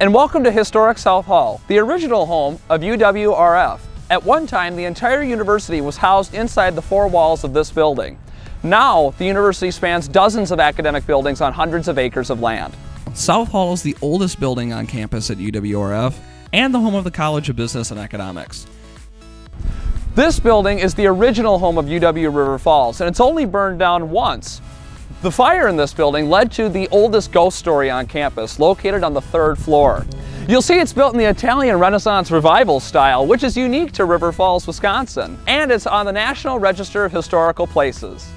and welcome to Historic South Hall, the original home of UWRF. At one time, the entire university was housed inside the four walls of this building. Now, the university spans dozens of academic buildings on hundreds of acres of land. South Hall is the oldest building on campus at UWRF and the home of the College of Business and Economics. This building is the original home of UW River Falls, and it's only burned down once. The fire in this building led to the oldest ghost story on campus, located on the third floor. You'll see it's built in the Italian Renaissance Revival style, which is unique to River Falls, Wisconsin, and it's on the National Register of Historical Places.